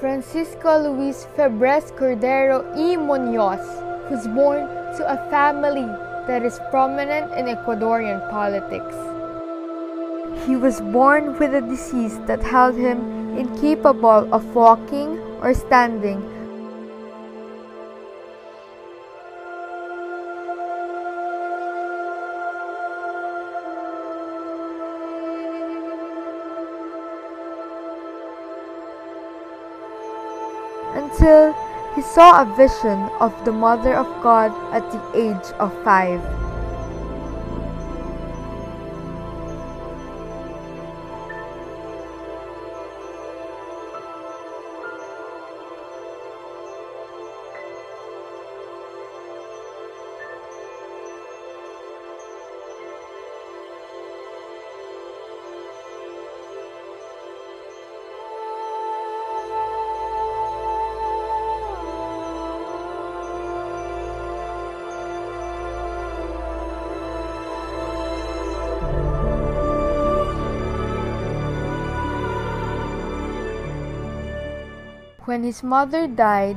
Francisco Luis Febres Cordero y Munoz was born to a family that is prominent in Ecuadorian politics. He was born with a disease that held him incapable of walking or standing until he saw a vision of the Mother of God at the age of five. When his mother died,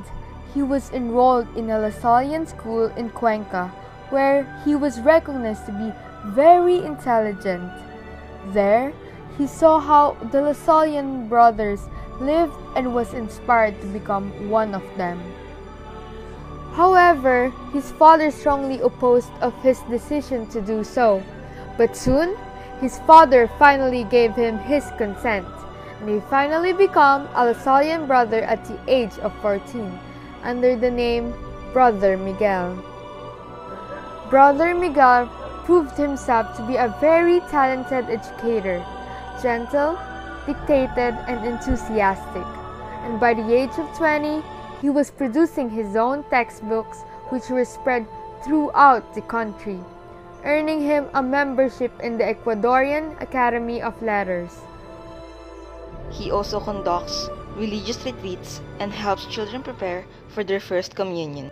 he was enrolled in a Lasallian school in Cuenca, where he was recognized to be very intelligent. There, he saw how the Lasallian brothers lived and was inspired to become one of them. However, his father strongly opposed of his decision to do so, but soon his father finally gave him his consent may finally become a Lasallian brother at the age of 14 under the name Brother Miguel. Brother Miguel proved himself to be a very talented educator, gentle, dictated, and enthusiastic. And by the age of 20, he was producing his own textbooks which were spread throughout the country, earning him a membership in the Ecuadorian Academy of Letters. He also conducts religious retreats and helps children prepare for their first communion.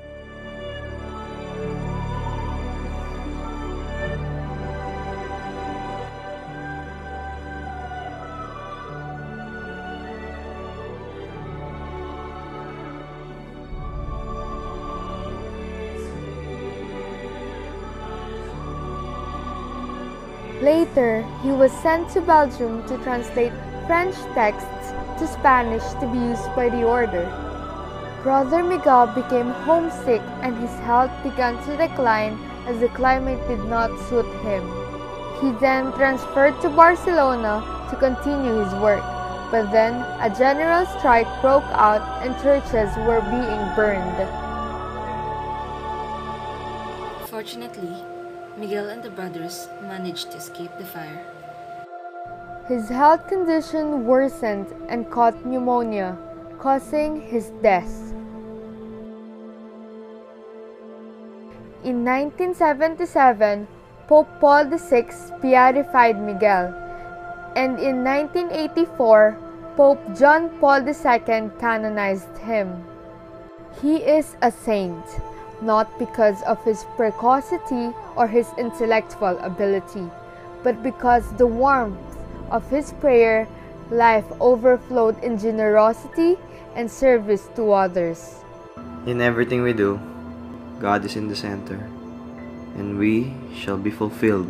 Later, he was sent to Belgium to translate French texts to Spanish to be used by the order. Brother Miguel became homesick and his health began to decline as the climate did not suit him. He then transferred to Barcelona to continue his work, but then a general strike broke out and churches were being burned. Fortunately, Miguel and the brothers managed to escape the fire. His health condition worsened and caught pneumonia, causing his death. In 1977, Pope Paul VI beatified Miguel, and in 1984, Pope John Paul II canonized him. He is a saint, not because of his precocity or his intellectual ability, but because the warmth of his prayer life overflowed in generosity and service to others. In everything we do, God is in the center, and we shall be fulfilled